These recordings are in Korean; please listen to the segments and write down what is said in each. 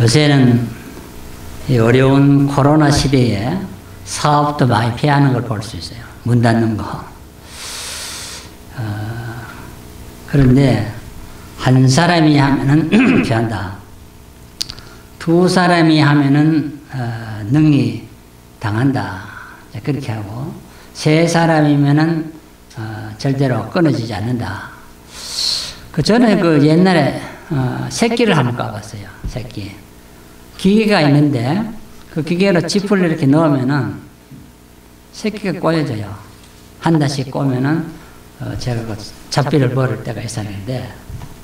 요새는 어려운 코로나 시대에 사업도 많이 피하는 걸 볼 수 있어요. 문 닫는 거. 어, 그런데 한 사람이 하면은 피한다. 두 사람이 하면은 어, 능히 당한다. 그렇게 하고 세 사람이면은 어, 절대로 끊어지지 않는다. 그 전에 그 옛날에 어, 새끼를 한번 까봤어요. 새끼. 기계가 있는데 그 기계로 짚을 이렇게 넣으면은 새끼가 꼬여져요. 한 달씩 꼬면은 어, 제가 그 잡비를 벌을 때가 있었는데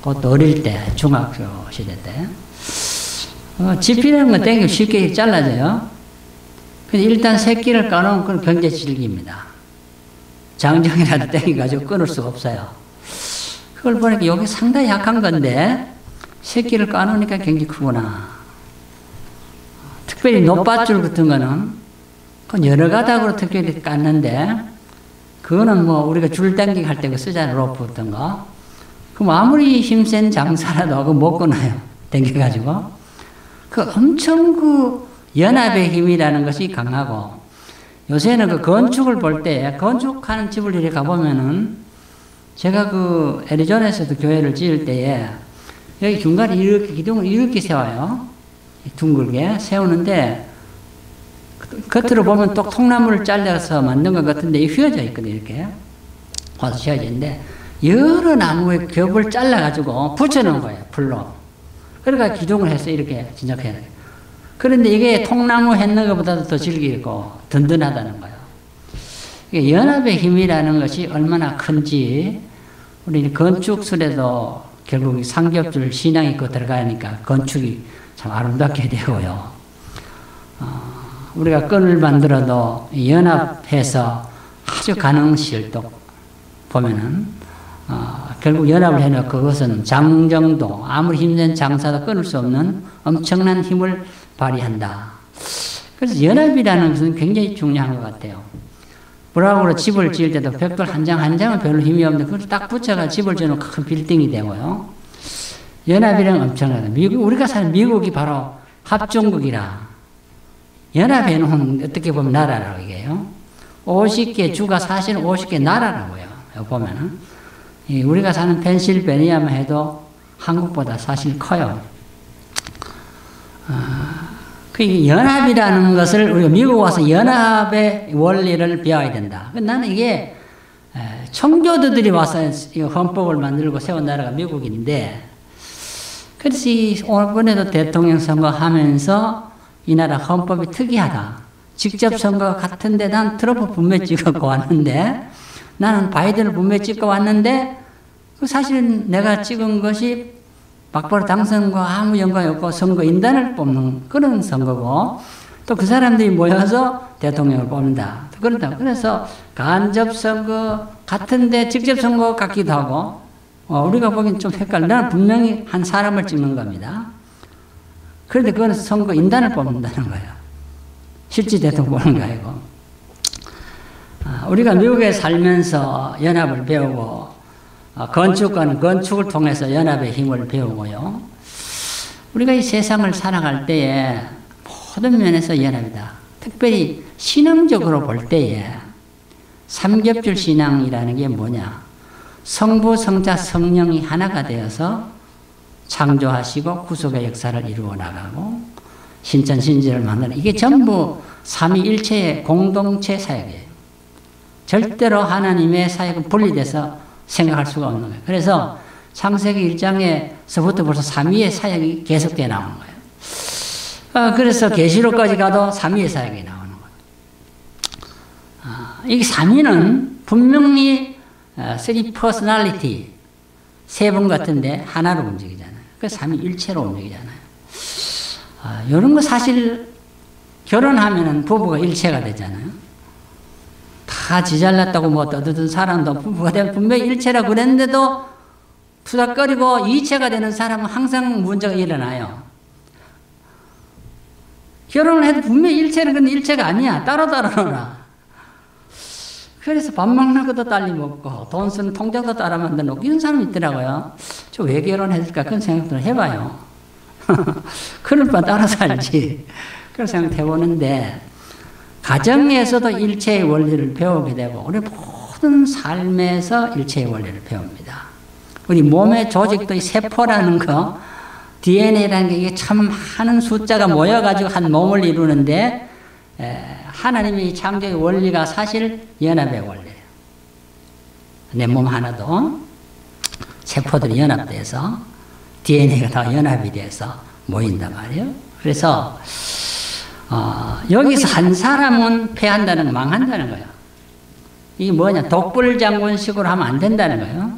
그것도 어릴 때 중학교 시대 때 어, 집히라는 건 땡겨 쉽게 잘라져요. 근데 일단 새끼를 까놓으면 그건 경제 질기입니다. 장정이라도 땡겨가지고 끊을 수가 없어요. 그걸 보니까 여기 상당히 약한 건데 새끼를 까놓으니까 굉장히 크구나. 특별히 노빠줄 같은 거는 그 여러 가닥으로 특별히 깠는데 그거는 뭐 우리가 줄 당기기 할때그 쓰잖아요. 로프 같은 거. 그럼 아무리 힘센 장사라도 그거 못 끊어요. 당겨가지고. 그 엄청 그 연합의 힘이라는 것이 강하고 요새는 그 건축을 볼 때 건축하는 집을 이렇게 가보면은 제가 그 애리조나에서도 교회를 지을 때에 여기 중간에 이렇게 기둥을 이렇게 세워요. 둥글게 세우는데 겉으로 보면 또 통나무를 잘라서 만든 것 같은데 휘어져 있거든 이렇게. 와서 휘어져 있는데 여러 나무의 겹을 잘라가지고 붙여놓은 거예요 불로. 그러니까 기둥을 해서 이렇게 진작해야 돼요 그런데 이게 통나무 했는 것보다도 더 질기고 든든하다는 거예요. 연합의 힘이라는 것이 얼마나 큰지 우리 건축술에도 결국 삼겹줄 신앙이 있고 들어가니까 건축이 참 아름답게 되고요. 어, 우리가 끈을 만들어도 연합해서 아주 가능실도 보면은 어, 결국 연합을 해놓고 그것은 장정도 아무리 힘든 장사도 끊을 수 없는 엄청난 힘을 발휘한다. 그래서 연합이라는 것은 굉장히 중요한 것 같아요. 브라보로 집을 지을 때도 벽돌 한 장 한 장은 별로 힘이 없는데 그걸 딱 붙여가 집을 지으면 큰 빌딩이 되고요. 연합이란 엄청나다. 미국, 우리가 사는 미국이 바로 합종국이라. 연합해 놓은 어떻게 보면 나라라고 얘기해요. 50개 주가 사실 50개 나라라고요. 보면은. 우리가 사는 펜실베니아만 해도 한국보다 사실 커요. 아, 그 연합이라는 것을 우리가 미국 와서 연합의 원리를 배워야 된다. 나는 이게 청교도들이 와서 헌법을 만들고 세운 나라가 미국인데 그래서 이번에도 대통령 선거 하면서 이 나라 헌법이 특이하다. 직접 선거 같은데 난 트럼프 분명히 찍었고 왔는데 나는 바이든을 분명히 찍고 왔는데 그 사실 내가 찍은 것이 막바로 당선과 아무 연관이 없고 선거 인단을 뽑는 그런 선거고 또 그 사람들이 모여서 대통령을 뽑는다. 그런다. 그래서 간접 선거 같은데 직접 선거 같기도 하고 어, 우리가 보기엔 좀 헷갈려. 나는 분명히 한 사람을 찍는 겁니다. 그런데 그건 선거 인단을 뽑는다는 거예요. 실제 대통령 보는 거 아니고. 아, 우리가 미국에 살면서 연합을 배우고 어, 건축가는 건축을 통해서 연합의 힘을 배우고요. 우리가 이 세상을 살아갈 때에 모든 면에서 연합이다. 특별히 신앙적으로 볼 때에 삼겹줄 신앙이라는 게 뭐냐? 성부, 성자, 성령이 하나가 되어서 창조하시고 구속의 역사를 이루어 나가고 신천 신지를 만드는 이게 전부 삼위일체의 공동체 사역이에요. 절대로 하나님의 사역은 분리돼서 생각할 수가 없는 거예요. 그래서 창세기 1장에서부터 벌써 삼위의 사역이 계속돼 나오는 거예요. 아, 그래서 계시록까지 가도 삼위의 사역이 나오는 거예요. 아, 이 삼위는 분명히 어, three personality 세 분 같은데 하나로 움직이잖아요. 그 삼위일체로 움직이잖아요. 아, 이런 거 사실 결혼하면은 부부가 일체가 되잖아요. 다 지잘났다고 뭐 떠드던 사람도 부부가 되면 분명히 일체라 그랬는데도 투닥거리고 이체가 되는 사람은 항상 문제가 일어나요. 결혼을 해도 분명히 일체는 근데 일체가 아니야. 따로따로 놀아. 그래서 밥 먹는 것도 딸리 먹고 돈 쓰는 통장도 따라 만들어 놓고 이런 사람이 있더라고요. 저 왜 결혼했을까 그런 생각도 해봐요. 그럴 바 따라 살지. 그런 생각 해 보는데, 가정에서도 일체의 원리를 배우게 되고, 우리 모든 삶에서 일체의 원리를 배웁니다. 우리 몸의 조직도 이 세포라는 거, DNA라는 게 이게 참 많은 숫자가 모여가지고 한 몸을 이루는데, 에, 하나님의 창조의 원리가 사실 연합의 원리예요. 내 몸 하나도 세포들이 연합돼서 DNA가 다 연합이 돼서 모인단 말이에요. 그래서 어, 여기서 한 사람은 패한다는 건 망한다는 거예요. 이게 뭐냐 독불장군식으로 하면 안 된다는 거예요.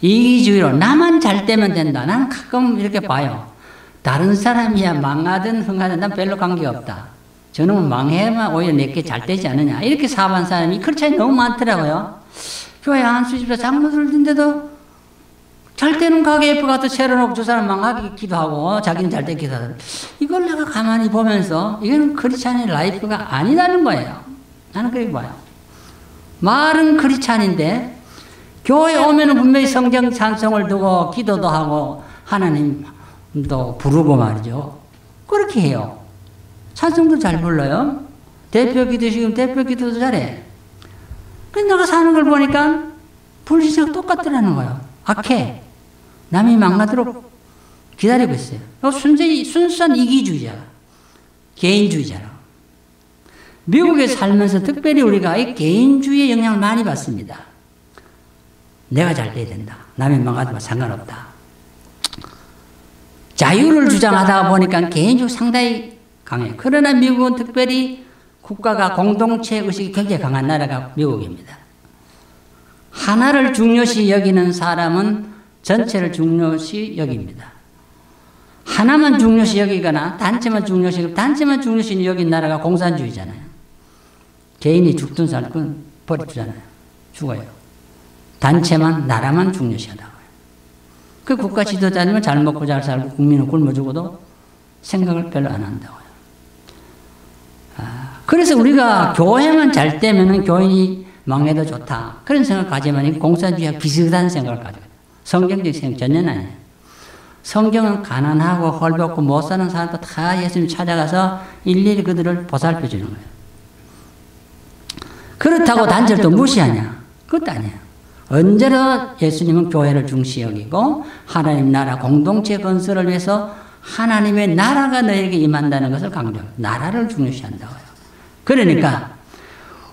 이기주의로 나만 잘 되면 된다. 나는 가끔 이렇게 봐요. 다른 사람이야 망하든 흥하든 난 별로 관계없다. 저놈은 망해만 오히려 내게 잘 되지 않느냐. 이렇게 사업한 사람이 그런 차이 너무 많더라고요. 교회 한수집에 장로들인데도 잘 되는 가게 옆에 가서 세워놓고 저 사람 망하게 기도 하고 자기는 잘 되기도 하고 이걸 내가 가만히 보면서 이거는 크리스찬의 life가 아니라는 거예요. 나는 그렇게 봐요. 말은 크리스찬인데 교회 오면 은 분명히 성경 찬송을 두고 기도도 하고 하나님도 부르고 말이죠. 그렇게 해요. 찬송도 잘 불러요. 대표 기도시금 대표 기도도 잘해. 근데 내가 사는 걸 보니까 불신자가 똑같더라는 거예요. 악해. 남이 망가도록 기다리고 있어요. 순전히, 순수한 이기주의자. 개인주의자라. 미국에 살면서 특별히 우리가 이 개인주의의 영향을 많이 받습니다. 내가 잘 돼야 된다. 남이 망가도 상관없다. 자유를 주장하다 보니까 개인주의 상당히 강해요. 그러나 미국은 특별히 국가가 공동체 의식이 굉장히 강한 나라가 미국입니다. 하나를 중요시 여기는 사람은 전체를 중요시 여깁니다. 하나만 중요시 여기거나 단체만 중요시 단체만 중요시 여긴 나라가 공산주의잖아요. 개인이 죽든 살든 버려주잖아요. 죽어요. 단체만 나라만 중요시 하다고요. 그 국가 지도자님은 잘 먹고 잘 살고 국민은 굶어 죽어도 생각을 별로 안 한다고요. 아, 그래서 우리가 교회만 잘 되면은 교인이 망해도 좋다. 그런 생각 가지만 공산주의와 비슷한 생각을 가지고 성경적 생각 전혀 아니에요. 성경은 가난하고 헐벗고 못 사는 사람도 다 예수님 찾아가서 일일이 그들을 보살펴 주는 거예요. 그렇다고 또 무시하냐? 그것도 아니에요. 언제나 예수님은 교회를 중시 여기고 하나님 나라 공동체 건설을 위해서 하나님의 나라가 너에게 임한다는 것을 강조해요. 나라를 중요시한다고요. 그러니까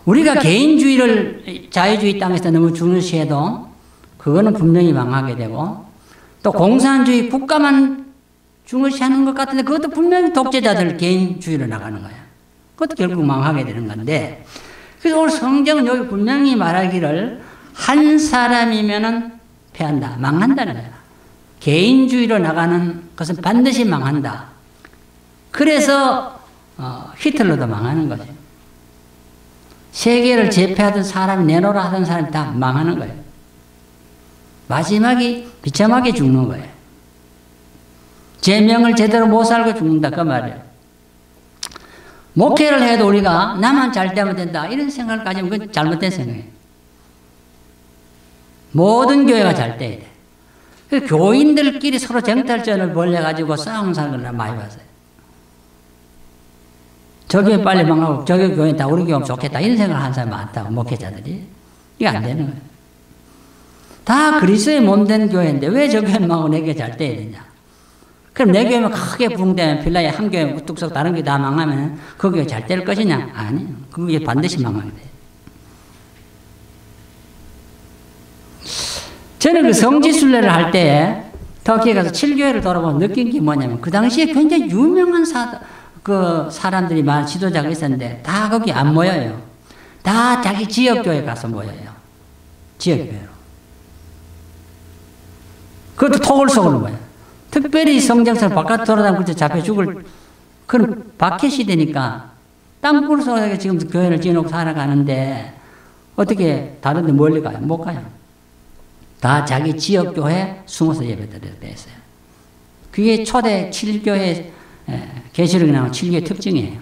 우리가 개인주의를 자유주의 땅에서 너무 중요시해도 그거는 분명히 망하게 되고 또 공산주의 국가만 중요시하는 것 같은데 그것도 분명히 독재자들 개인주의로 나가는 거야. 그것도 결국 망하게 되는 건데 그래서 오늘 성경은 여기 분명히 말하기를 한 사람이면은 패한다. 망한다는 거야. 개인주의로 나가는 것은 반드시 망한다. 그래서 어, 히틀러도 망하는 거죠. 세계를 제패하던 사람이 내놓으라 하던 사람이 다 망하는 거예요. 마지막이 비참하게 죽는 거예요. 제명을 제대로 못 살고 죽는다 그 말이에요. 목회를 해도 우리가 나만 잘 되면 된다 이런 생각을 가지면 그건 잘못된 생각이에요. 모든 교회가 잘 돼야 돼. 그 교인들끼리 서로 정탈전을 벌려가지고 싸우는 사람을 많이 봤어요. 저기 빨리 망하고 저기 교회 다 우리 교회 좋겠다 이런 생각을 하는 사람이 많다고 목회자들이 이게 안 되는 거예요. 다 그리스도의 몸된 교회인데 왜 저 교회는 망하고 내 교회 잘 돼야 되냐? 그럼 내 교회만 크게 붕대면 빌라에 한 교회 우뚝 다른 교회 다 망하면 그 교회 잘 될 것이냐? 아니요. 그게 반드시 망하게 돼. 저는 그 성지순례를 할때 터키에 가서 7교회를 돌아보면 느낀 게 뭐냐면 그 당시에 굉장히 유명한 사, 그 사람들이 많은 지도자가 있었는데 다 거기 안 모여요. 다 자기 지역교회 가서 모여요. 지역교회로. 그것도 토굴 속으로 모여요. 특별히 성장선 바깥 돌아다니고 잡혀 죽을 그런 박해 시대니까 땅굴 속에 지금 교회를 지어놓고 살아가는데 어떻게 다른 데 멀리 가요? 못 가요. 다 자기 지역 교회 숨어서 예배드려야 됐어요. 그게 초대 7교회 계시록에 나온 7교의 특징이에요.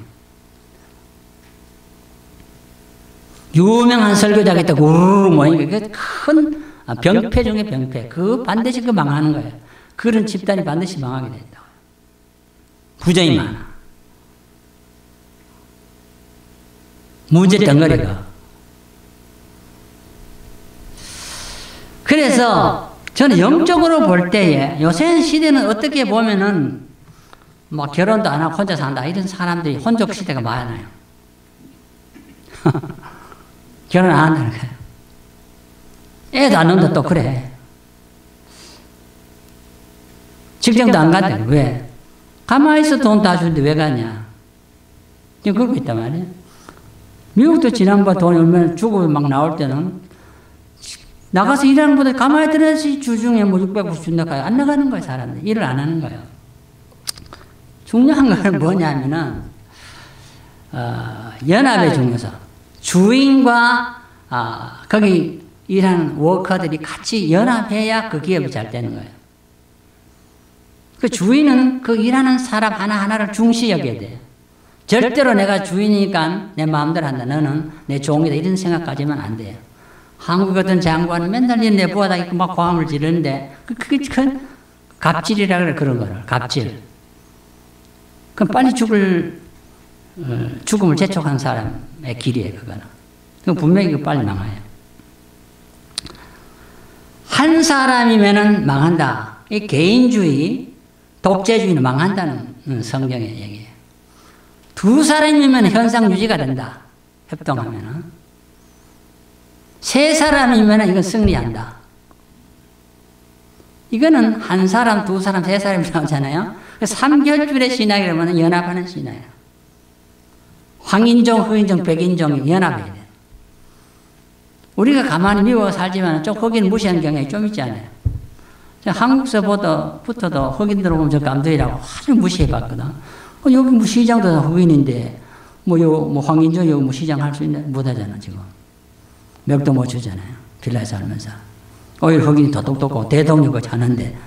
유명한 설교자가 있다고 우르르 모이니까 큰 병폐 중에 병폐. 그 반드시 그 망하는 거예요. 그런 집단이 반드시 망하게 된다. 부정이 많아. 문제 덩어리가. 그래서 저는 영적으로 볼 때에 요새 시대는 어떻게 보면은 뭐 결혼도 안 하고 혼자 산다 이런 사람들이 혼족 시대가 많아요. 결혼 안 한다는 거예요. 애도 안 낳는다 또 그래. 직장도 안 간다. 왜? 가만히 있어 돈 다 주는데 왜 가냐? 지금 그러고 있단 말이에요. 미국도 지난번 돈 얼마나 주고 막 나올 때는 나가서 일하는 보다 가만히 들어야지 주중에 뭐 600불 준다 가요. 안 나가는 거예요, 사람들. 일을 안 하는 거예요. 중요한 건 뭐냐면은, 어, 연합의 중요성. 주인과, 아, 거기 일하는 워커들이 같이 연합해야 그 기업이 잘 되는 거예요. 그 주인은 그 일하는 사람 하나하나를 중시 여겨야 돼요. 절대로 내가 주인이니까 내 마음대로 한다. 너는 내 종이다. 이런 생각 가지면 안 돼요. 한국 같은 장관은 맨날 내 부하다 있고 막 고함을 지르는데 그, 그게 큰 갑질이라 그래 그런 거를 갑질. 그럼 빨리 죽을 어, 죽음을 재촉한 사람의 길이에요 그거는. 그 분명히 그 빨리 망해요. 한 사람이면은 망한다. 이 개인주의, 독재주의는 망한다는 성경의 얘기예요. 두 사람이면 현상 유지가 된다. 협동하면은. 세 사람이면 이건 승리한다. 이거는 한 사람, 두 사람, 세 사람이 나오잖아요. 삼결줄의 신학이라면 연합하는 신학이에요. 황인종, 후인종, 백인종이 연합해야 돼. 우리가 가만히 미워 살지만 좀 거기는 무시하는 경향이 좀 있잖아요. 한국서부터도 흑인 들어오면 저 감독이라고 아주 무시해봤거든. 어, 여기 뭐 시장도 흑인인데, 뭐, 요, 뭐, 황인종, 요 뭐 시장 할 수 있는, 못하잖아, 지금. 맥도 못 주잖아요. 빌라에 살면서. 오히려 흑인이 더 똑똑하고 대통령까지 하는데,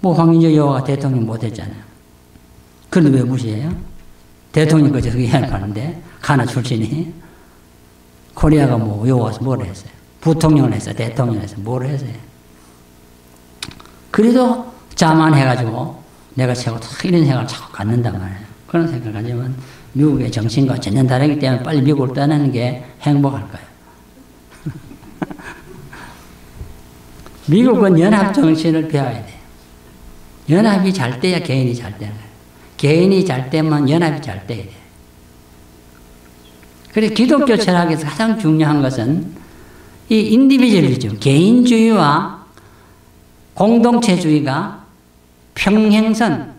뭐, 황인종 여호가 대통령 못했잖아요. 그런데 왜 무시해요? 대통령까지 흑인이 하는데, 가나 출신이. 코리아가 뭐, 여호와서 뭘 했어요? 부통령을 했어요? 대통령을 했어요? 뭘 했어요? 그래도 자만해가지고 내가 최고 이런 생각을 자꾸 갖는단 말이에요. 그런 생각을 가지면 미국의 정신과 전혀 다르기 때문에 빨리 미국을 떠나는 게 행복할 거예요. 미국은 연합 정신을 배워야 돼요. 연합이 잘 돼야 개인이 잘 되는 거예요. 개인이 잘 되면 연합이 잘 돼야 돼요. 그래서 기독교 철학에서 가장 중요한 것은 이 individualism, 개인주의와 공동체주의가 평행선,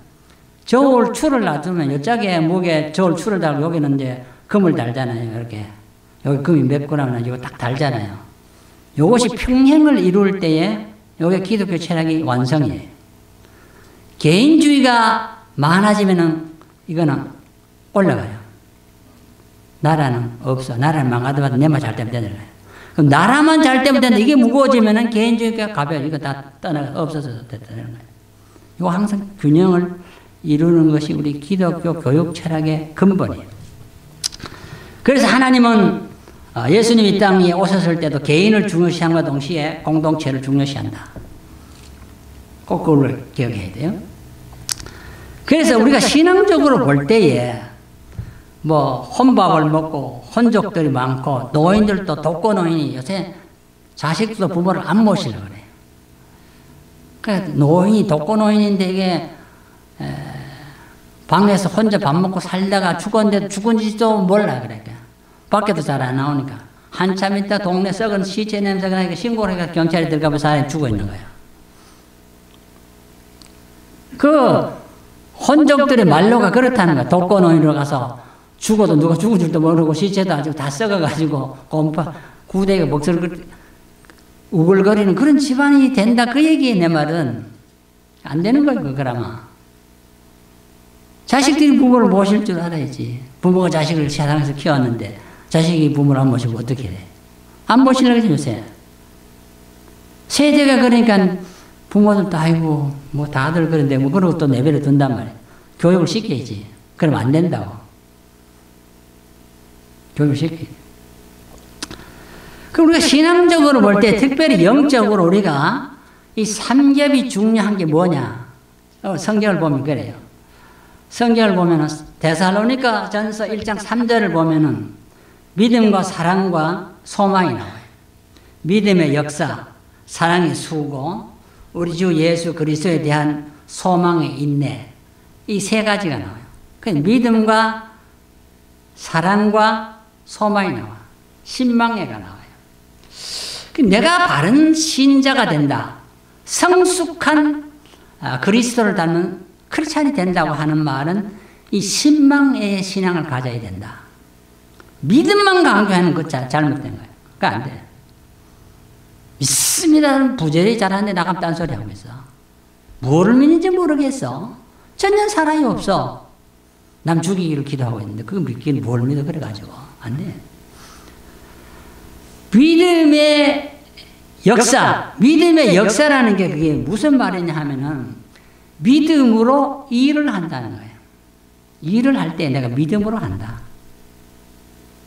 저울 추를 놔두면 이쪽에 목에 저울 추를 달고 여기는 이제 금을 달잖아요. 이렇게. 여기 금이 몇 그램이나 이거 딱 달잖아요. 이것이 평행을 이룰 때에 이게 기독교 철학이 완성이에요. 개인주의가 많아지면은 이거는 올라가요. 나라는 없어. 나라는 망가져도 내만 잘 되면 거예요. 그럼 나라만 잘 되면 되는데 이게 무거워지면은 개인주의가 가벼워. 이거 다 떠나 없어서 됐다는 거예요. 이거 항상 균형을 이루는 것이 우리 기독교 교육 철학의 근본이에요. 그래서 하나님은 예수님이 땅에 오셨을 때도 개인을 중요시한과 동시에 공동체를 중요시한다. 꼭 그걸 기억해야 돼요. 그래서 우리가 신앙적으로 볼 때에 뭐 혼밥을 먹고 혼족들이 많고 노인들도 독거노인이 요새 자식도 부모를 안 모시려고 그래요. 그러니까 노인이 독거노인인데 이게 방에서 혼자 밥 먹고 살다가 죽었는데 죽은지도 몰라 그러니까 밖에도 잘 안 나오니까. 한참 있다 동네 썩은 시체 냄새가 나니까 신고를 해서 경찰이 들어가면 사람이 죽어 있는 거야. 그 혼족들의 말로가 그렇다는 거야. 독거노인으로 가서 죽어도 누가 죽은 줄도 모르고 시체도 아주 다 썩어가지고 곰파 구대가 목소리를 우글거리는 그런 집안이 된다. 그 얘기에 내 말은 안 되는 거예요 그거라마. 자식들이 부모를 모실 줄 알아야지. 부모가 자식을 세상에서 키웠는데 자식이 부모를 안 모시고 어떻게 해? 안 모시려고 지 요새 세대가 그러니까 부모들도 아이고 뭐 다들 그런데 뭐 그러고 또 내버려 둔단 말이야 교육을 시켜야지 그럼 안 된다고 교육을 시켜야 그럼 우리가 신앙적으로 볼 때 특별히 영적으로 우리가 이 삼겹이 중요한 게 뭐냐? 어, 성경을 보면 그래요. 성경을 보면은 데살로니가 전서 1장 3절을 보면은 믿음과 사랑과 소망이 나와요. 믿음의 역사, 사랑의 수고, 우리 주 예수 그리스도에 대한 소망의 인내, 이 세 가지가 나와요. 그 믿음과 사랑과 소망이 나와. 신망애가 나와요. 그 내가 바른 신자가 된다. 성숙한 아, 그리스도를 닮은 크리스찬이 된다고 하는 말은 이 신망의 신앙을 가져야 된다. 믿음만 강조하는 것 잘못된 거예요. 그안 그러니까 돼. 믿습니다는 부재리 잘하는데 나가면 딴소리 하고 있어. 뭐를 믿는지 모르겠어. 전혀 사랑이 없어. 남 죽이기를 기도하고 있는데 그거 믿기는 뭘 믿어 그래가지고 안 돼. 믿음의 역사, 믿음의 역사라는 게 그게 무슨 말이냐 하면은 믿음으로 일을 한다는 거예요. 일을 할 때 내가 믿음으로 한다.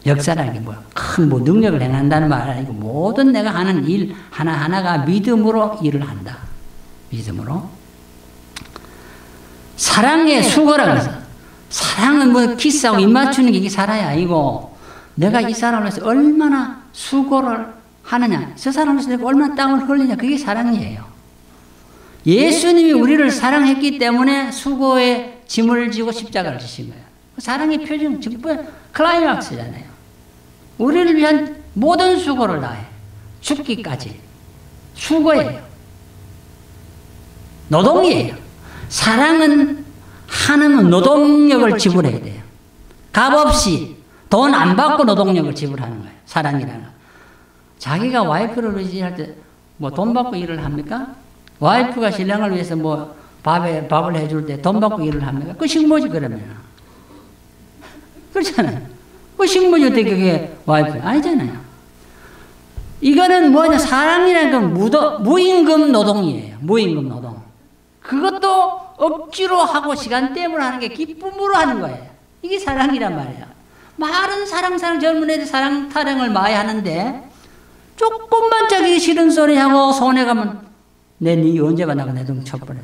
역사라는 게 뭐야? 큰 뭐 능력을 행한다는 말 아니고 모든 내가 하는 일 하나하나가 믿음으로 일을 한다. 믿음으로. 사랑의 수고라고 해서 사랑은 뭐 키스하고 입 맞추는 게 이게 사랑이 아니고 내가 이 사람을 위해서 얼마나 수고를 하느냐 저 사람을 위해서 내가 얼마나 땀을 흘리냐 그게 사랑이에요. 예수님이 우리를 사랑했기 때문에 수고에 짐을 지고 십자가를 지신 거예요. 사랑의 표정, 클라이막스잖아요. 우리를 위한 모든 수고를 다해. 죽기까지. 수고예요. 노동이에요. 사랑은 하는 노동력을 지불해야 돼요. 값 없이 돈 안 받고 노동력을 지불하는 거예요. 사랑이라는. 자기가 와이프를 의지할 때 뭐 돈 받고 일을 합니까? 와이프가 신랑을 위해서 뭐 밥에 밥을 해줄 때 돈 받고 일을 합니까? 그 식모지 그러면. 그렇잖아요. 어떻게 그게 와이프 아니잖아요. 이거는 뭐냐 사랑이라는 건 무도, 무임금 노동이에요. 무임금 노동. 그것도 억지로 하고 시간 때문에 하는 게 기쁨으로 하는 거예요. 이게 사랑이란 말이에요. 말은 사랑, 사랑, 젊은 애들 사랑, 타령을 많이 하는데, 조금만 자기 싫은 소리 하고 손해 가면, 내 니 언제 만나고 내등 쳐버려.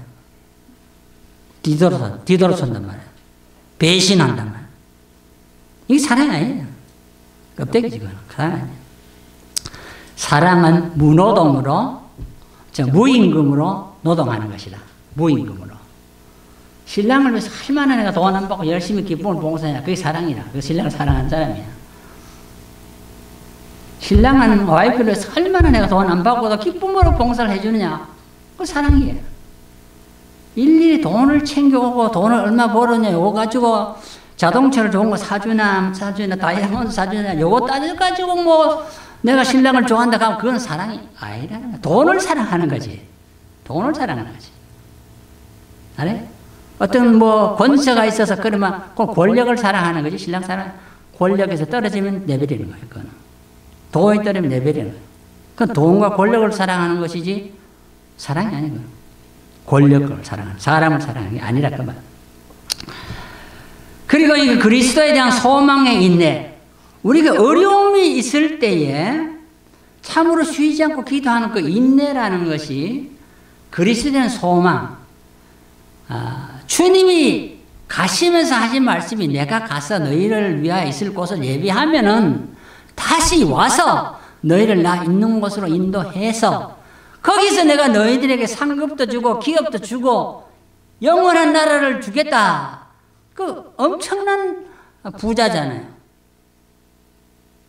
뒤돌아서, 뒤돌아선단 말이에요. 배신한단 말이에요. 이게 사랑 아니에요. 껍데기지, 그건. 사랑 아니에요. 사랑은 무노동으로, 무임금으로 노동하는 것이다. 무임금으로. 신랑을 위해서 얼마나 내가 돈 안 받고 열심히 기쁨을 봉사하냐. 그게 사랑이라. 그 신랑을 사랑하는 사람이야. 신랑은 와이프를 위해서 얼마나 내가 돈 안 받고도 기쁨으로 봉사를 해주느냐. 그 사랑이에요. 일일이 돈을 챙겨오고 돈을 얼마 벌었냐. 요거 가지고 자동차를 좋은 거 사주나, 사주나, 다이아몬드 사주나, 요거 따져가지고 뭐 내가 신랑을 좋아한다 하면 그건 사랑이 아니라는 거야. 돈을 사랑하는 거지. 돈을 사랑하는 거지. 아네? 어떤 뭐 권세가 있어서 그러면 그 권력을 사랑하는 거지 신랑 사랑 권력에서 떨어지면 내버리는 거예요. 그건 돈이 떨어지면 내버리는 거예요. 그 돈과 권력을 사랑하는 것이지 사랑이 아니고 권력을 사랑하는 사람을 사랑하는 게 아니라 그 말. 그리고 이 그리스도에 대한 소망의 인내 우리가 어려움이 있을 때에 참으로 쉬지 않고 기도하는 그 인내라는 것이 그리스도에 대한 소망 아, 주님이 가시면서 하신 말씀이 내가 가서 너희를 위하여 있을 곳을 예비하면은 다시 와서 너희를 나 있는 곳으로 인도해서 거기서 내가 너희들에게 상급도 주고 기업도 주고 영원한 나라를 주겠다. 그 엄청난 부자잖아요.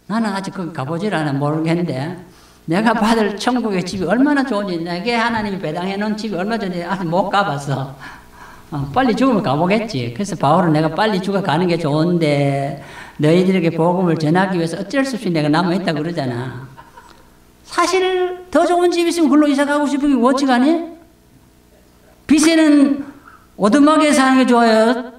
나는 아직 거기 가보질 않아 모르겠는데 내가 받을 천국의 집이 얼마나 좋은지 내게 하나님이 배당해 놓은 집이 얼마나 좋은지 아직 못 가봤어. 어, 빨리 죽으면 가보겠지. 그래서 바울은 내가 빨리 죽어 가는 게 좋은데 너희들에게 복음을 전하기 위해서 어쩔 수 없이 내가 남아있다 그러잖아. 사실 더 좋은 집 있으면 글로 이사 가고 싶은 게 어찌 가니? 빚에는 오두막에 사는 게 좋아요?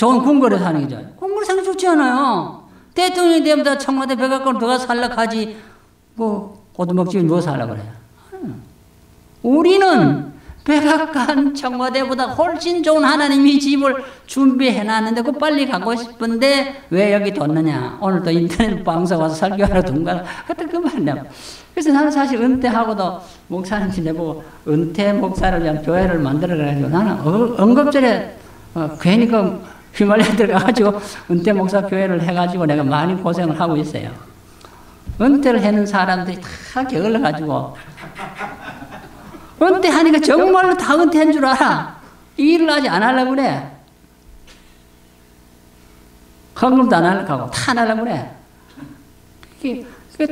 좋은 궁궐에 사는 게 좋아요? 궁궐에 사는 게 좋지 않아요. 대통령이 되면 다 청와대 백악관 들어가 살라 하지 뭐 오두막집에 누워 살라 그래요. 우리는 백악관 청와대보다 훨씬 좋은 하나님이 집을 준비해 놨는데 그 빨리 가고 싶은데 왜 여기 뒀느냐 오늘 또 인터넷 방송 와서 설교하러 둔가 그때 그 말이야 그래서 나는 사실 은퇴하고도 목사님 내보고 은퇴 목사를 위한 교회를 만들어 가지고 나는 어, 응급절에 어, 괜히 그 휘말려 들어가가지고 은퇴 목사 교회를 해가지고 내가 많이 고생을 하고 있어요. 은퇴를 하는 사람들이 다 게을러가지고 은퇴하니까 정말로 다 은퇴한 줄 알아. 일을 아직 안 하려고 그래. 헌금도 안 하려고 하고 다 안 하려고 그래. 이게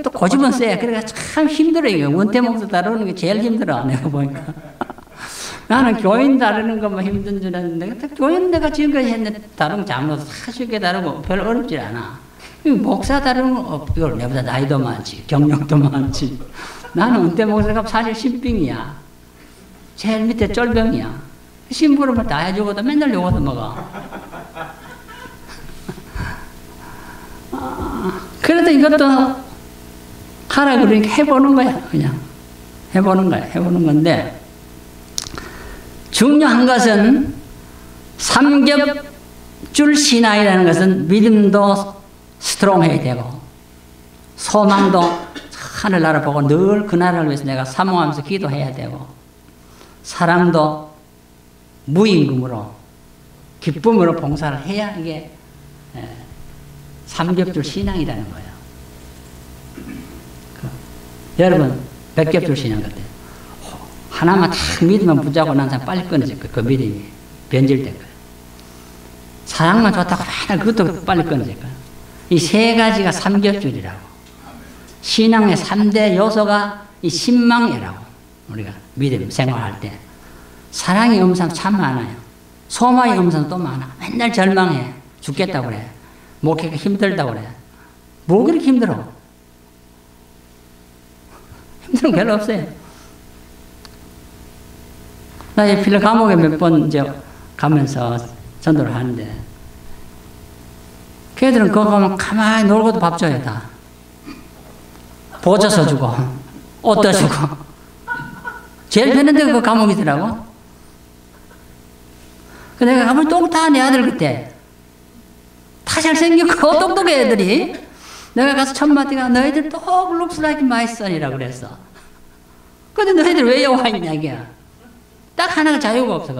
또 고집은 세. 그러니까 참 힘들어. 이게 은퇴 목사 다루는 게 제일 힘들어. 내가 보니까. 나는 교인 다루는 것만 힘든 줄 알았는데 교인 내가 지금까지 했는데 다루는 잘못 사실게 다루고 별로 어렵지 않아. 목사 다루는 거 이걸 내보다 나이도 많지 경력도 많지. 나는 은퇴 목사가 사실 신빙이야. 제일 밑에 쫄병이야. 심부름을 다 해주고도 맨날 요거도 먹어. 아, 그래도 이것도 하라 그러니까 해보는 거야, 그냥. 해보는 거야, 해보는 건데. 중요한 것은 삼겹줄 신앙이라는 것은 믿음도 스트롱해야 되고, 소망도 하늘나라 보고 늘 그 나라를 위해서 내가 사모하면서 기도해야 되고, 사랑도 무임금으로 기쁨으로 봉사를 해야 이게 삼겹줄 신앙이라는 거예요. 그, 여러분 백겹줄 신앙 같아요. 하나만 딱 믿으면 붙잡고 난 사람 빨리 끊어질 거예요. 그 믿음이 변질될 거예요. 사랑만 좋다고 맨날 그것도 빨리 끊어질 거예요. 이 세 가지가 삼겹줄이라고. 신앙의 3대 요소가 이 신망이라고. 우리가 믿음 생활할 때. 사랑의 음상 참 많아요. 소망의 음상 또 많아. 맨날 절망해. 죽겠다고 그래. 목회가 힘들다고 그래. 뭐 그렇게 힘들어? 힘든 거 별로 없어요. 나 필러 감옥에 몇 번 이제 가면서 전도를 하는데, 걔들은 그거 가면 가만히 놀고도 밥 줘요, 다. 보조서 주고, 옷도 주고. 제일 편한 데가 그 감옥이더라고. 그 내가 가면 똥다 내 아들 그때. 다 잘생겼고 똑똑해 애들이. 내가 가서 첫 마디가 너희들 또 looks like my son이라고 그랬어. 근데 너희들 왜 여기 와 있냐 이게. 딱 하나가 자유가 없어.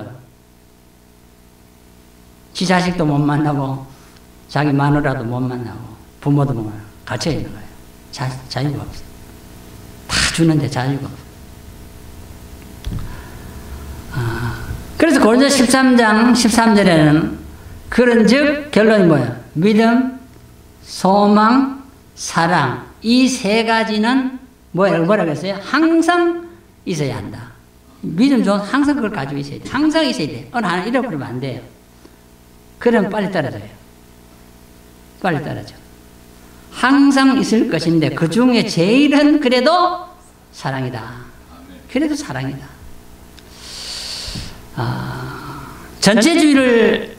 지 자식도 못 만나고 자기 마누라도 못 만나고 부모도 못 만나고 갇혀 있는 거예요. 자, 자유가 없어. 다 주는데 자유가 없어. 아, 그래서 고린도 13장 13절에는 그런 즉 결론이 뭐예요? 믿음, 소망, 사랑 이 세 가지는? 뭐라고 했어요? 항상 있어야 한다. 믿음 좋은 항상 그걸 가지고 있어야 돼. 항상 있어야 돼. 어느 하나 잃어버리면 안 돼요. 그럼 빨리 떨어져요. 빨리 떨어져. 항상 있을 것인데 그 중에 제일은 그래도 사랑이다. 그래도 사랑이다. 아, 전체주의를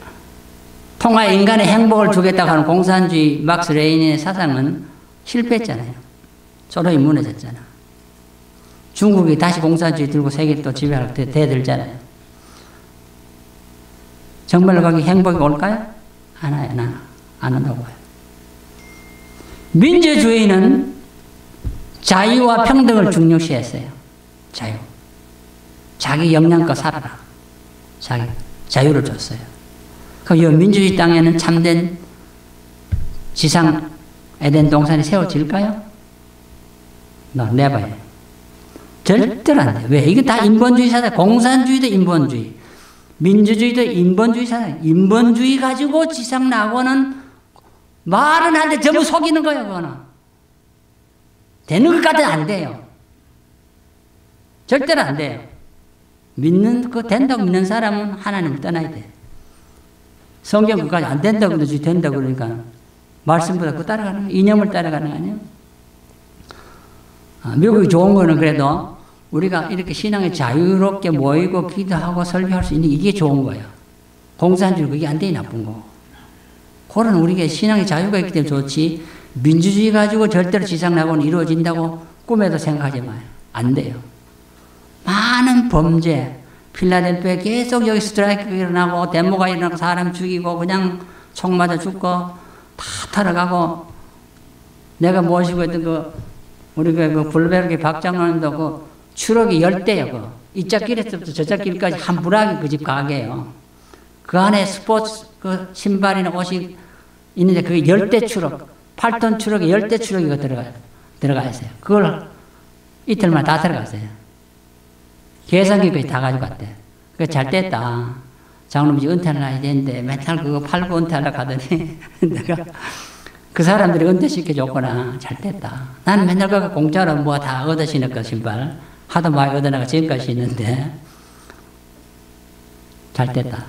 통하여 인간의 행복을 주겠다고 하는 공산주의 막스 레인의 사상은 실패했잖아요. 초로이 무너졌잖아. 중국이 다시 공산주의 들고 세계 또 지배하고 대들잖아요. 정말로 거기 행복이 올까요? 안 와요, 나는. 안 온다고 봐요. 민주주의는 자유와 평등을 중요시했어요. 자유. 자기 역량껏 살아라. 자기 자유를 줬어요. 그 민주주의 땅에는 참된 지상 에덴 동산이 세워질까요? 너 내봐요. 절대로 안 돼. 왜? 이게 다 인본주의 사상. 공산주의도 인본주의. 민주주의도 인본주의 사상. 인본주의 가지고 지상 나고는 말은 하는데 전부 속이는 거예요, 그거는. 되는 것 같아 안 돼요. 절대로 안 돼요. 믿는, 그 된다고 믿는 사람은 하나님을 떠나야 돼. 성경 그까지 안 된다고 그러지 된다고 그러니까 말씀보다 그 따라가는 거 이념을 따라가는 거 아니에요? 아, 미국이 좋은 거는 그래도 우리가 이렇게 신앙에 자유롭게 모이고 기도하고 설교할 수 있는 이게 좋은 거예요. 공산주의 그게 안 되니 나쁜 거. 그런 우리가 신앙의 자유가 있기 때문에 좋지 민주주의 가지고 절대로 지상낙원이 이루어진다고 꿈에도 생각하지 마요. 안 돼요. 많은 범죄, 필라델피아에 계속 여기 스트라이크가 일어나고 데모가 일어나고 사람 죽이고 그냥 총 맞아 죽고 다 타러가고 내가 모시고 있던 그 우리 그 블루베르기 박장로님도 그 추럭이 열 대요. 그 이짝 길에서부터 저 짝 길까지 한 부락이 그 집 가게예요. 그 안에 스포츠 그 신발이나 옷이 있는데 그게 열대 추럭, 8톤 추럭에 열대 추럭이 들어가, 들어가 있어요. 그걸 이틀만 다 들어갔어요. 계산기까지 다 가져갔대. 그잘 됐다. 장로님이 은퇴를 해야 되는데 맨날 그거 팔고 은퇴하러 가더니 내가 그 사람들이 은퇴시켜줬구나. 잘 됐다. 나는 맨날 그거 공짜로 뭐 다 얻어 신을까 신발. 하도 많이 얻어내가 지금까지 신는데 잘 됐다.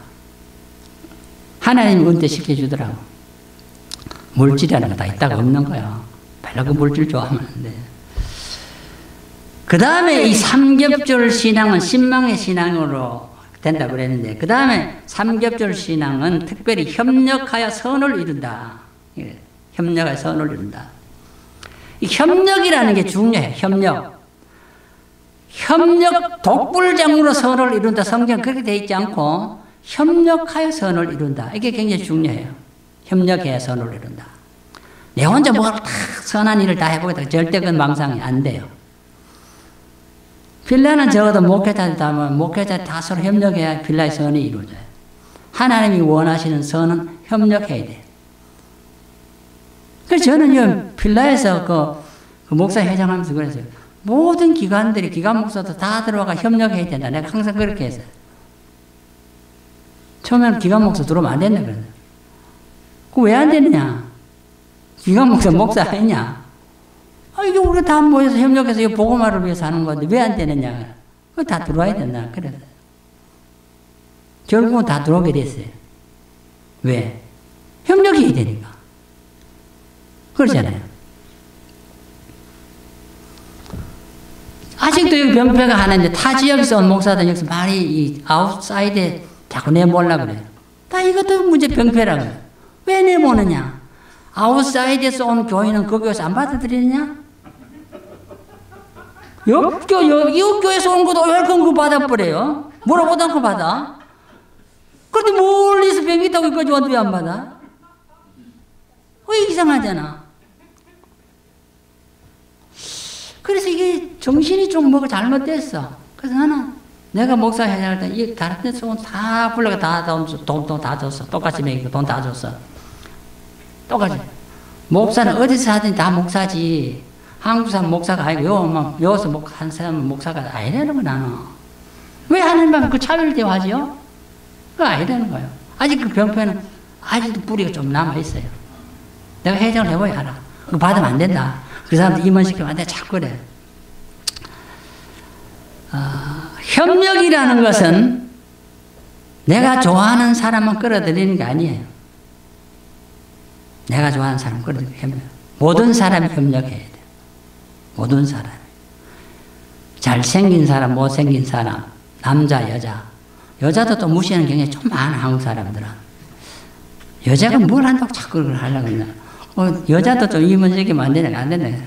하나님 은퇴시켜 주더라고. 물질이라는 거 다 있다가 없는 거야. 별로 그 물질 돼. 그 다음에 이 삼겹줄 신앙은 신망의 신앙으로 된다 그랬는데 그 다음에 삼겹줄 신앙은 특별히 협력하여 선을 이룬다. 예, 협력하여 선을 이룬다. 이 협력이라는 게 중요해. 협력. 협력 독불장으로 선을 이룬다. 성경 그렇게 돼 있지 않고 협력하여 선을 이룬다. 이게 굉장히 중요해요. 협력해야 선을 이룬다. 내 혼자 뭘다 선한 일을 다 해보겠다. 절대 그건 망상이 안 돼요. 빌라는 적어도 목회자들 다면 목회자 다 서로 협력해야 빌라의 선이 이루어져요. 하나님이 원하시는 선은 협력해야 돼. 그래서 저는요, 빌라에서 그, 그 목사 회장하면서 그랬어요. 모든 기관들이, 기관 목사도 다 들어가 협력해야 된다. 내가 항상 그렇게 했어요. 처음에는 기관 목사 들어오면 안 된다 그랬어요. 그왜 안 되느냐? 기관 목사 목사 아니냐? 아, 이게 우리 다 모여서 협력해서 이 보고마를 위해서 하는 건데 왜 안 되느냐. 그거 다 들어와야 된다. 그래서. 결국은 다 들어오게 됐어요. 왜? 협력해야 되니까. 그렇잖아요. 아직도 여기 병폐가 하는데 타 지역에서 온 목사들 여기서 많이 이 outside에 자꾸 내몰라 그래요. 다 이것도 문제 병폐라고. 왜 내모느냐? outside에서 온 교인은 그 교회에서 안 받아들이느냐? 옆교, 이 교회에서 온 것도 welcome 그 받아버려요. 물어보도 않고 받아. 그런데 멀리서 비행기 타고 여기까지 와도 왜안 받아? 왜 이상하잖아. 그래서 이게 정신이 좀 뭐가 잘못됐어. 그래서 나는 내가 목사 해야 할 때, 다른 데서 불러가 다, 돈, 돈, 다 줬어. 똑같이 먹이고 돈 다 줬어. 똑같이. 목사는 어디서 하든 다 목사지. 한국 사람 목사가 아니고 요, 뭐, 여기서 목, 한 사람은 목사가 아니라는 거 나는. 왜 하나님만 그 차별 대화지요? 그거 아니라는 거예요. 아직 그 병폐는 아직도 뿌리가 좀 남아있어요. 내가 해정을 해봐야 알아. 그거 받으면 안 된다. 그 사람들 임원시키면 안 돼. 자꾸 그래. 어, 협력이라는 것은 내가 좋아하는 사람만 끌어들이는 게 아니에요. 내가 좋아하는 사람 끌어들이는 협력. 모든 사람이 협력해야 돼. 모든 사람. 잘생긴 사람, 못생긴 사람, 남자, 여자. 여자도 또 무시하는 경향이 좀 많아, 한국 사람들은. 여자가 뭘 한다고 자꾸 그걸 하려고 그러나. 어, 여자도 좀 임원적이면 안 되네, 안 되네.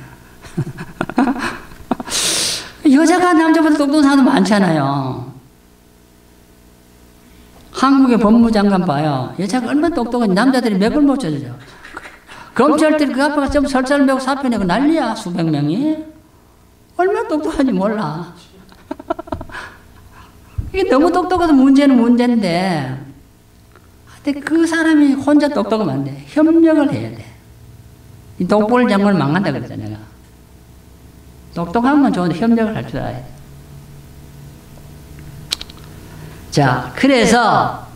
여자가 남자보다 똑똑한 사람도 많잖아요. 한국의 법무장관 봐요. 여자가 얼마나 똑똑한지 남자들이 맥을 못 쳐주죠. 검찰들이 그 앞에 좀 설사를 메고 사표 내고 난리야, 수백 명이. 얼마나 똑똑한지 몰라. 이게 너무 똑똑해서 문제는 문제인데, 근데 그 사람이 혼자 똑똑하면 안 돼. 협력을 해야 돼. 장군을 망한다 그랬잖아, 내가. 똑똑한 건 좋은데 협력을 할 줄 알아야 돼. 자, 그래서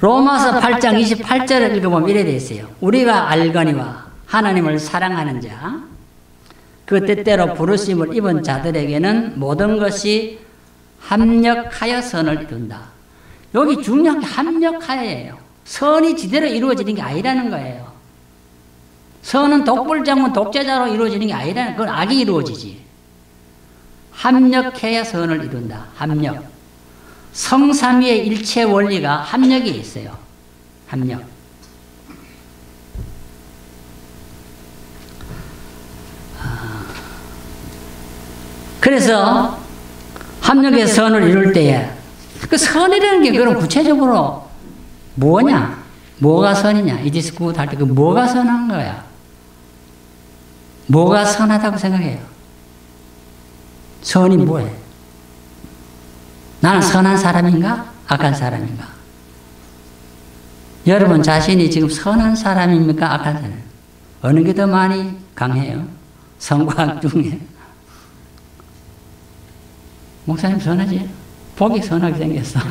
로마서 8장 28절을 읽어보면 이래 돼 있어요. 우리가 알거니와 하나님을 사랑하는 자, 그 때때로 부르심을 입은 자들에게는 모든 것이 합력하여 선을 이룬다. 여기 중요한 게 합력하여예요. 선이 지대로 이루어지는 게 아니라는 거예요. 선은 독불장군 독재자로 이루어지는 게 아니라는 그건 악이 이루어지지. 합력해야 선을 이룬다. 합력. 성삼위의 일체 원리가 합력이 있어요. 합력. 아. 그래서 합력의 선을 이룰 때에 그 선이라는 게 그럼 구체적으로 뭐냐? 뭐가 선이냐? 이디스 굿할 때 그 뭐가 선한 거야? 뭐가 선하다고 생각해요? 선이 뭐예요? 나는 선한 사람인가? 악한 사람인가? 여러분 자신이 지금 선한 사람입니까? 악한 사람? 어느 게 더 많이 강해요? 성과학 중에. 목사님 선하지? 복이 선하게 생겼어.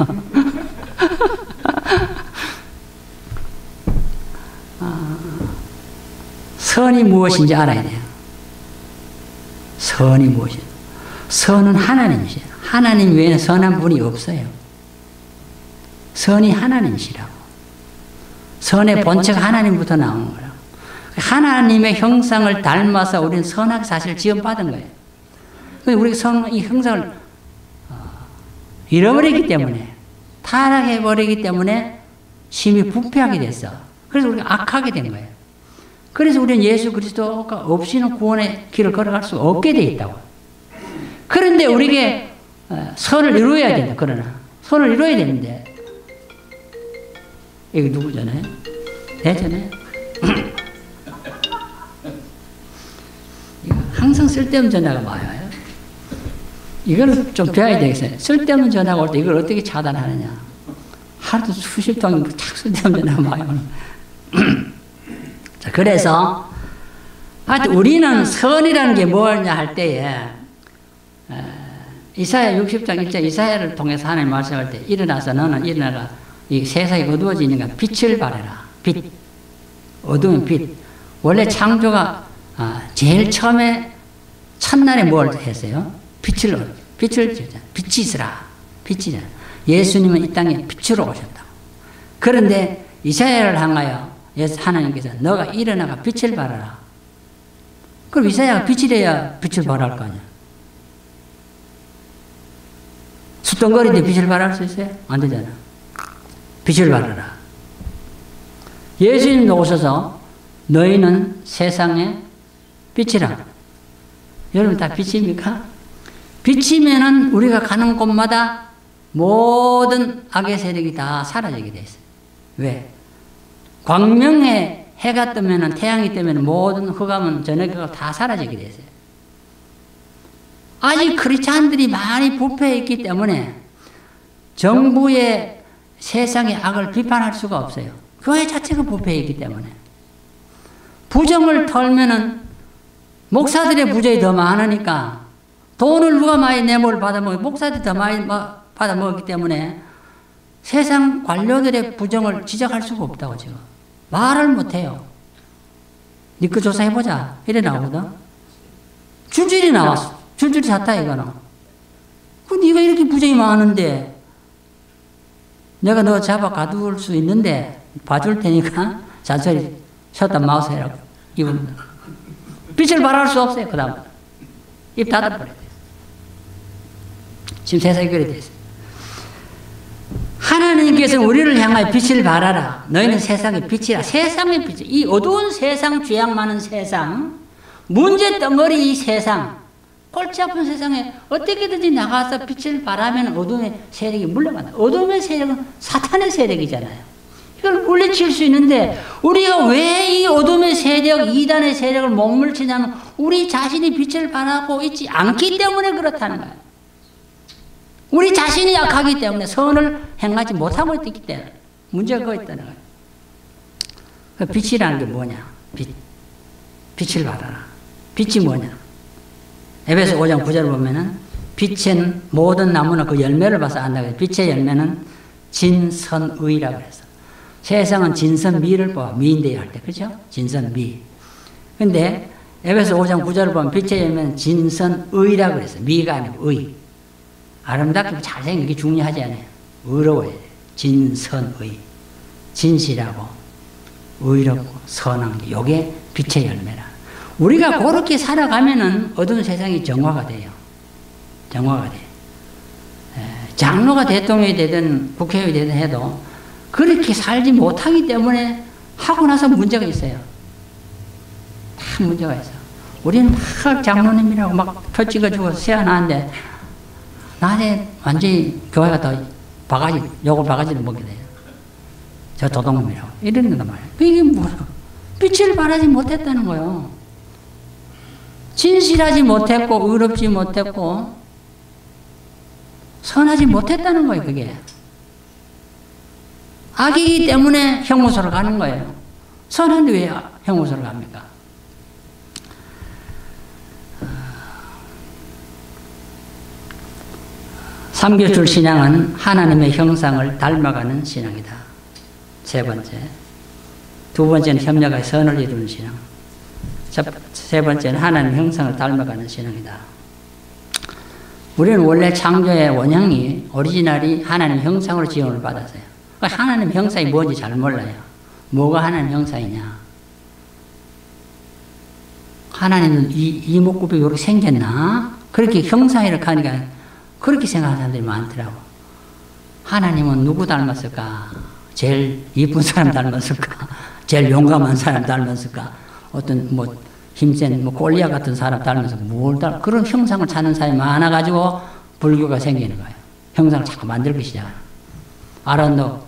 아, 선이 무엇인지 알아야 돼요. 선이 무엇이에요? 선은 하나님이세요. 하나님 외에는 선한 분이 없어요. 선이 하나님이시라고. 선의 본체가 하나님부터 나오는 거라고. 하나님의 형상을 닮아서 우리는 선하게 사실 지원받은 거예요. 우리가 선, 이 형상을 어, 잃어버리기 때문에, 타락해버리기 때문에 심히 부패하게 됐어. 그래서 우리가 악하게 된 거예요. 그래서 우리는 예수 그리스도가 없이는 구원의 길을 걸어갈 수 없게 돼 있다고. 그런데 우리에게 어, 선을 이루어야 된다. 그러나 선을 이루어야 되는데 이거 누구잖아요? 대전에 항상 쓸데없는 전화가 와요. 이걸 좀 배워야 되겠어요. 쓸데없는 전화가 올 때 이걸 어떻게 차단하느냐. 하루도 수십 통이 착 쓸데없는 전화가 와요. 자, 그래서 하여튼 우리는 선이라는 게 뭐냐 할 때에 이사야 60장 1절 이사야를 통해서 하나님 말씀할 때 일어나서 너는 일어나라. 이 세상이 어두워지니까 빛을 발해라. 빛. 어두운 빛. 원래 창조가 제일 처음에 첫날에 뭘 했어요? 빛을 빛을 빛이 있으라. 빛이잖아 예수님은 이 땅에 빛으로 오셨다. 그런데 이사야를 향하여 하나님께서 너가 일어나가 빛을 발하라 그럼 이사야가 빛이 돼야 빛을 발할 거 아니야 숫덩거리는데 빛을 발할 수 있어요? 안 되잖아. 빛을 발하라. 예수님 오셔서 너희는 세상의 빛이라. 여러분 다 빛입니까? 빛이면은 우리가 가는 곳마다 모든 악의 세력이 다 사라지게 돼 있어요. 왜? 광명에 해가 뜨면은 태양이 뜨면 모든 흑암은 저녁에 다 사라지게 돼 있어요. 아직 크리스찬들이 많이 부패해 있기 때문에 정부의 세상의 악을 비판할 수가 없어요. 교회 자체가 부패해 있기 때문에. 부정을 털면은 목사들의 부정이 더 많으니까 돈을 누가 많이 내몰 받아먹고 목사들이 더 많이 받아먹기 때문에 세상 관료들의 부정을 지적할 수가 없다고 지금. 말을 못해요. 니그 조사해보자. 이래 나오거든. 줄줄이 나왔어. 줄줄이 잤다 이거는. 그 네가 이렇게 부정이 많은데 내가 너 잡아 가둘 수 있는데 봐줄 테니까 잔소리 쉬었다 마우스 해라고 이분 빛을 발할 수 없어요 그 다음 입 닫아버려야 돼 지금 세상이 그래 됐어 하나님께서 우리를 향하여 빛을 발하라 너희는 세상의 빛이라 세상의 빛, 이 어두운 세상 죄악 많은 세상 문제 덩어리 이 세상 골치 아픈 세상에 어떻게든지 나가서 빛을 발하면 어둠의 세력이 물러간다. 어둠의 세력은 사탄의 세력이잖아요. 이걸 물리칠 수 있는데 우리가 왜 이 어둠의 세력, 이단의 세력을 목물치냐면 우리 자신이 빛을 발하고 있지 않기 때문에 그렇다는 거예요. 우리 자신이 약하기 때문에 선을 행하지 못하고 있기 때문에 문제가 거 있다는 거예요. 그 빛이라는 게 뭐냐? 빛. 빛을 발하라. 빛이 뭐냐? 에베소 5장 9절 보면은 빛은 모든 나무는 그 열매를 봐서 안다. 빛의 열매는 진선의라고 그랬어. 세상은 진선미를 봐. 미인대요 할 때. 그죠? 진선미. 근데 에베소 5장 9절을 보면 빛의 열매는 진선의라고 그랬어. 미가 아니고 의. 아름답게 잘생긴 게 중요하지 않아요. 의로워야 돼. 진선의. 진실하고 의롭고 선한 게. 요게 빛의 열매라. 우리가 그렇게 살아가면은 어두운 세상이 정화가 돼요. 정화가 돼. 장로가 대통령이 되든 국회의원이 되든 해도 그렇게 살지 못하기 때문에 하고 나서 문제가 있어요. 다 문제가 있어. 우리는 막 장로님이라고 막 표 찍어 주고 세안하는데 나한테 완전히 교회가 더 바가지, 욕을 바가지를 먹게 돼요. 저 도둑놈이라고. 이러는 거 말이에요. 이게 뭐, 빛을 발하지 못했다는 거예요. 진실하지 못했고 의롭지 못했고 선하지 못했다는 거예요 그게 악이기 때문에 형무소를 가는 거예요. 선한데 왜 형무소를 갑니까? 삼교출 신앙은 하나님의 형상을 닮아가는 신앙이다. 세 번째. 두 번째는 협력의 선을 이루는 신앙. 세 번째는 하나님 형상을 닮아가는 신앙이다. 우리는 원래 창조의 원형이 오리지널이 하나님 형상으로 지원을 받았어요. 그러니까 하나님 형상이 뭔지 잘 몰라요. 뭐가 하나님 형상이냐? 하나님은 이, 이목구비 이렇게 생겼나? 그렇게 형상이라고 하니까 그렇게 생각하는 사람들이 많더라고. 하나님은 누구 닮았을까? 제일 이쁜 사람 닮았을까? 제일 용감한 사람 닮았을까? 어떤 뭐 힘센 뭐 골리아 같은 사람 닮아서 뭘 닮? 그런 형상을 찾는 사람이 많아가지고 불교가 생기는 거예요. 형상을 자꾸 만들기 시작하 아론도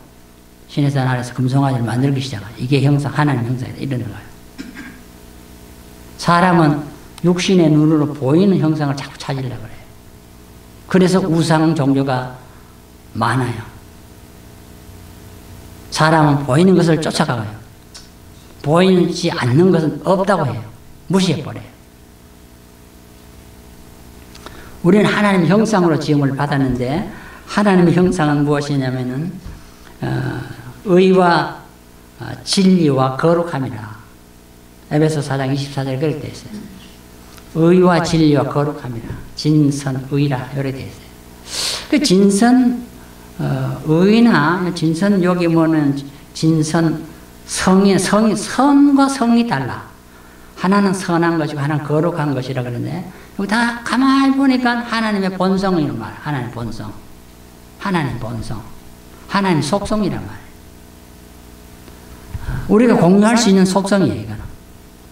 신의 산 아래서 금송아지를 만들기 시작하 이게 형상 하나님 형상이다 이러는 거예요. 사람은 육신의 눈으로 보이는 형상을 자꾸 찾으려고 그래요. 그래서 우상 종교가 많아요. 사람은 보이는 것을 쫓아가요. 보이지 않는 것은 없다고 해요. 무시해버려요. 우리는 하나님 형상으로 지음을 받았는데 하나님의 형상은 무엇이냐면은 어, 의와 어, 진리와 거룩함이라. 에베소 4장 24절에 그렇게 되어 있어요. 의와 진리와 거룩함이라. 진선, 의라. 이렇게 되어 있어요. 그 진선, 어, 의나 진선 여기 뭐는 진선, 성이, 성이, 선과 성이 달라. 하나는 선한 것이고 하나는 거룩한 것이라 그러는데 여기 다 가만히 보니까 하나님의 본성이란 말 하나님 본성. 하나님 본성. 하나님 속성이란 말 우리가 공유할 수 있는 속성이에요, 이거는.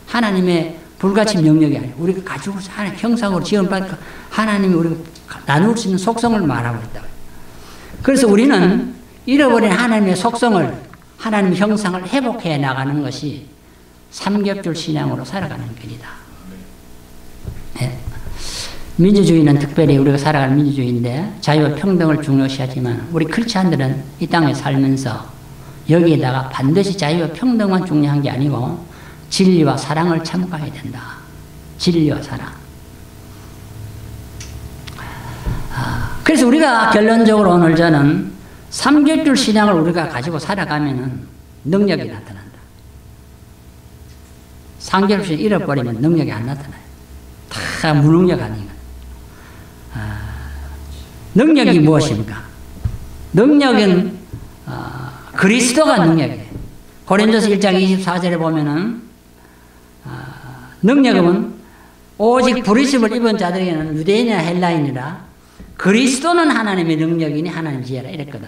하나님의 불가침 영역이 아니에요. 우리가 가지고 하나님 형상으로 지원받고 하나님이 우리가 나눌 수 있는 속성을 말하고 있다. 그래서 우리는 잃어버린 하나님의 속성을 하나님 형상을 회복해 나가는 것이 삼겹줄 신앙으로 살아가는 길이다. 네. 민주주의는 특별히 우리가 살아가는 민주주의인데 자유와 평등을 중요시하지만 우리 크리스찬들은 이 땅에 살면서 여기에다가 반드시 자유와 평등만 중요한 게 아니고 진리와 사랑을 참고해야 된다. 진리와 사랑. 아, 그래서 우리가 결론적으로 오늘 저는 삼겹줄 신앙을 우리가 가지고 살아가면은 능력이 나타난다. 삼겹줄 잃어버리면 능력이 안 나타나요. 다 무능력 아닌가. 아, 능력이 무엇입니까? 능력은 어, 그리스도가 능력이에요. 고린도서 1장 24절에 보면은 어, 능력은 오직 부르심을 입은 자들에게는 유대인이나 헬라인이라 그리스도는 하나님의 능력이니 하나님 지혜라 이랬거든.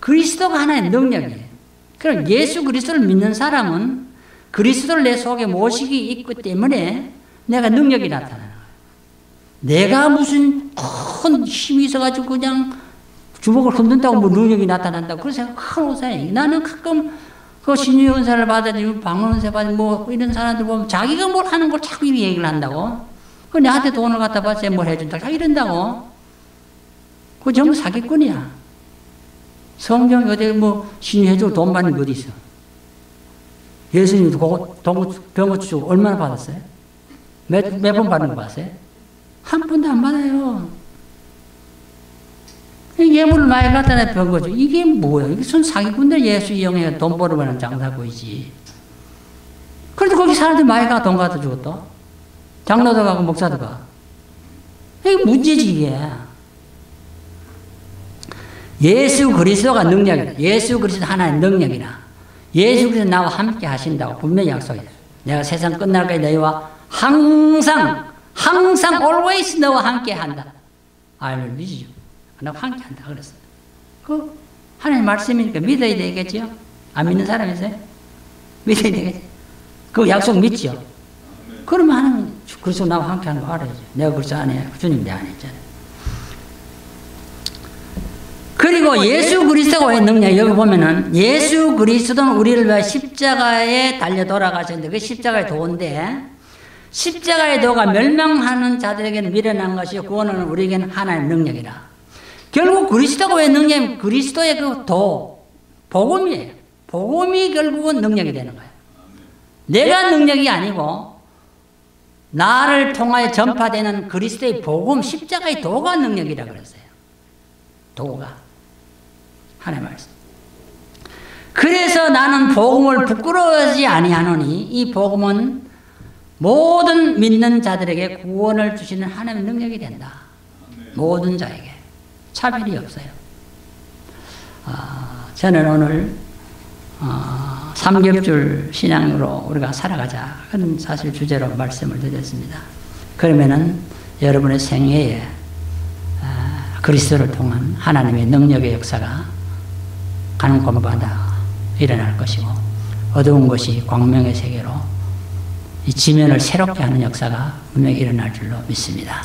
그리스도가 하나님의 능력이에요. 그럼 예수 그리스도를 믿는 사람은 그리스도를 내 속에 모시기 있기 때문에 내가 능력이 나타나는 거예요. 내가 무슨 큰 힘이 있어가지고 그냥 주먹을 흔든다고 뭐 능력이 나타난다고 그런 생각 하고 살아요. 나는 가끔 그 신유 은사를 받아들이고 방언 은사 받은 뭐 이런 사람들 보면 자기가 뭘 하는 걸 자꾸 얘기를 한다고. 그 내한테 돈을 갖다 받자 뭘 해준다. 다 이런다고. 그거 전부 사기꾼이야. 성경 어디 뭐 신유해주고 돈 받는 게 어디 있어. 예수님도 병고 주고 얼마나 받았어요? 몇, 몇번 받는 거 봤어요? 한 번도 안 받아요. 예물을 많이 갖다 내 병거죠. 이게 뭐야? 이게 순 사기꾼들 예수 이용해 돈 벌어보는 장사고이지. 그래도 거기 사람들 많이 가, 돈 갖다 주고 또. 장로도 가고 목사도 가. 이게 문제지, 이게. 예수 그리스도가 능력이다. 예수 그리스도 하나의 능력이다. 예수 그리스도 나와 함께 하신다고 분명히 약속했어요. 내가 세상 끝날까지 너희와 항상 항상 always 너와 함께 한다. You. 너와 함께 한다 그랬어요. 그 하나님 말씀이니까 믿어야 되겠죠? 안 믿는 사람 있어요? 믿어야 되겠죠? 그 약속 믿죠? 그러면 하나님 그리스도 나와 함께 하는 거 알아야죠. 내가 그리스도 안에 주님 내 안에 있잖아요. 그리고 예수 그리스도의 능력 여기 보면은 예수 그리스도는 우리를 위해 십자가에 달려 돌아가셨는데 그 십자가의 도인데 십자가의 도가 멸망하는 자들에게는 미련한 것이 구원은 우리에게는 하나의 능력이라. 결국 그리스도가 왜 능력? 그리스도의 그 도, 복음이에요. 복음이 결국은 능력이 되는 거예요. 내가 능력이 아니고 나를 통하여 전파되는 그리스도의 복음 십자가의 도가 능력이라 그랬어요. 도가 하나님 말씀. 그래서 나는 복음을 부끄러워하지 아니하노니 이 복음은 모든 믿는 자들에게 구원을 주시는 하나님의 능력이 된다. 모든 자에게 차별이 없어요. 아, 저는 오늘 어, 삼겹줄 신앙으로 우리가 살아가자 그런 사실 주제로 말씀을 드렸습니다. 그러면은 여러분의 생애에 아, 그리스도를 통한 하나님의 능력의 역사가 가는 곳마다 일어날 것이고 어두운 것이 광명의 세계로 이 지면을 새롭게 하는 역사가 분명히 일어날 줄로 믿습니다.